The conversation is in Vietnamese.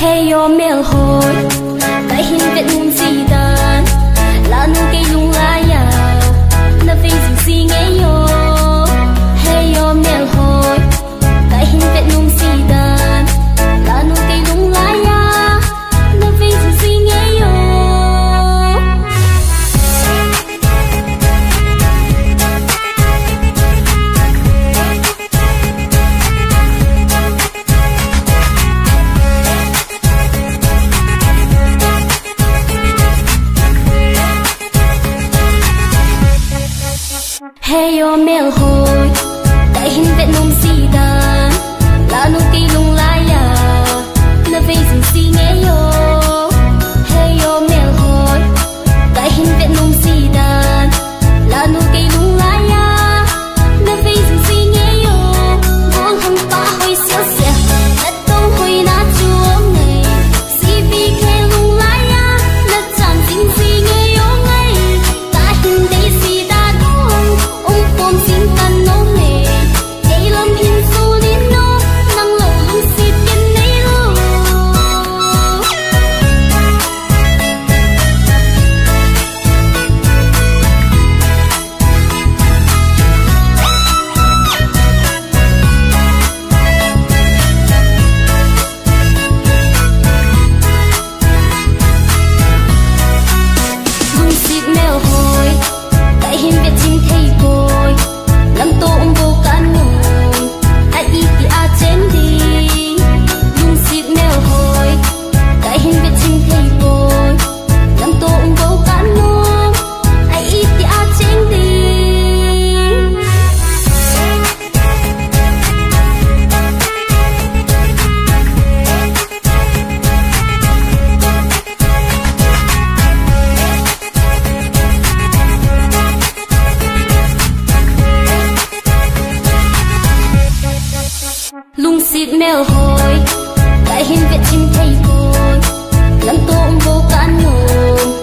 嘿哟，没有好，该幸福不是单，难。hồi. Tại hình vẹn nông gì ta lung xịt mèo hồi đại hiên viện chim thay côi lăn tôm vô cá nhồi